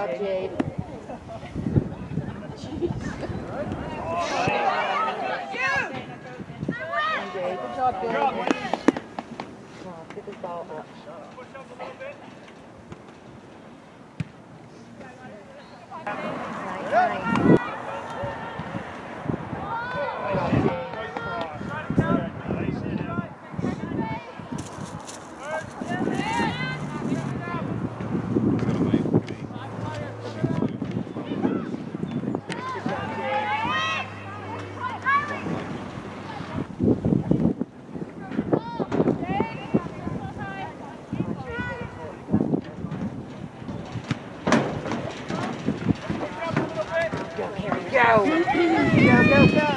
job, Jade. Jade. Good job, Jade. Come on, get this ball up. Nice, nice. Good job, Jade. Good job, Jade. Go, Carrie, go. Go, go, go.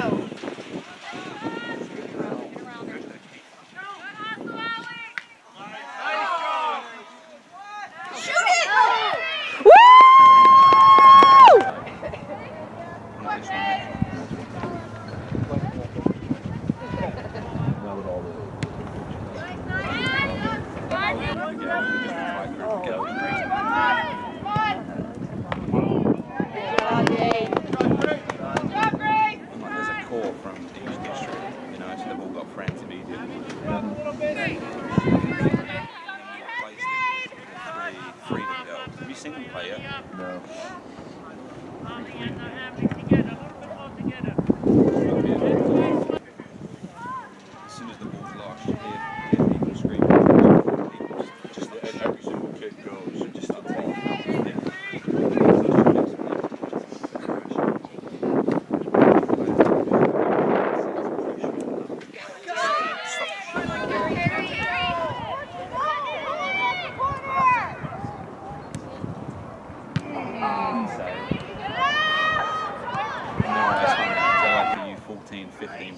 Good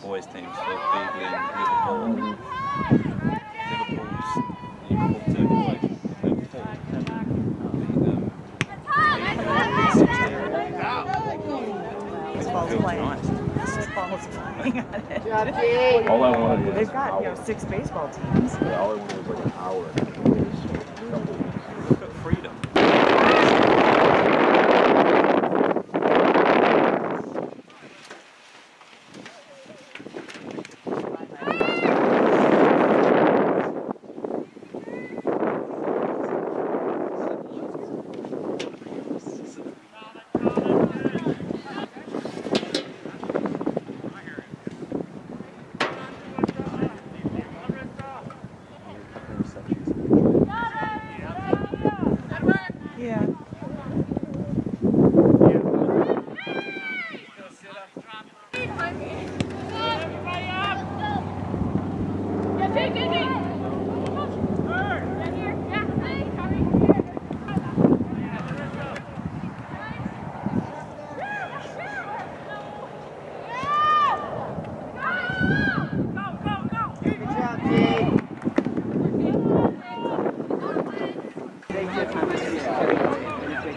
boys teams for Beagley and Liverpool. Liverpool's U14. Liverpool. Job, Jade. All I wanted was They've got, you know, six baseball teams. Yeah, all I wanted was like an hour.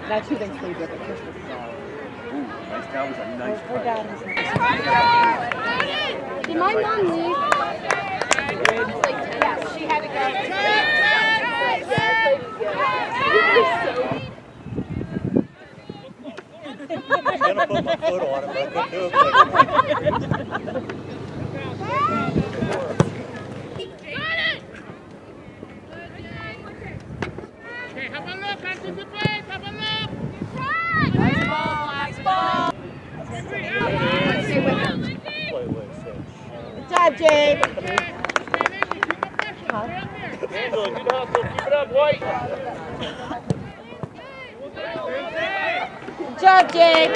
Now two things pretty different. Christmas. Ooh, nice. Was a nice Her dad Did my mom leave? Yeah, she had to go. I was gonna put my foot on it, but I couldn't do it quick enough. Play away, so. Good job, Jade. Angela, good hustle. Keep it up, White. Good job, Jade.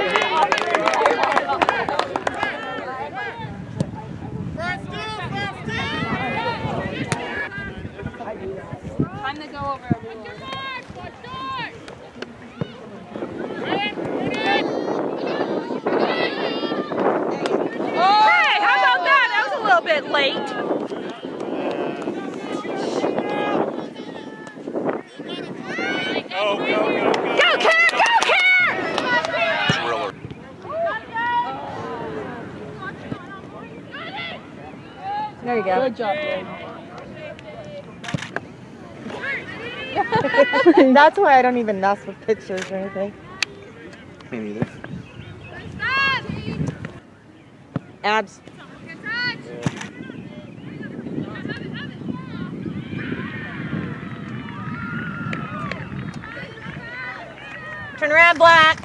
Time to go over. Hey, how about that? That was a little bit late. Go, go, go, go. Go, Care! Go, Care! Driller. There go. Good job, That's why I don't even mess with pictures or anything. Me neither. Abs. Turn around, Black.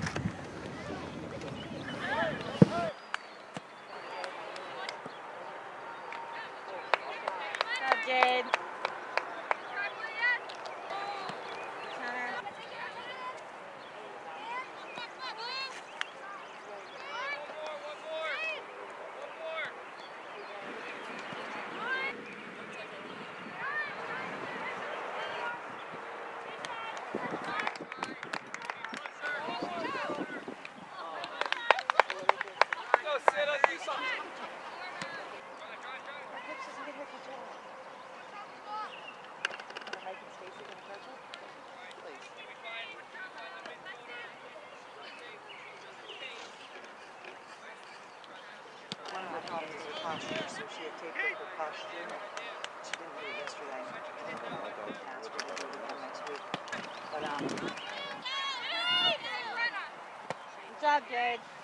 She had posture. She didn't do it yesterday. Her to do next week. But, um. Good job, Jade.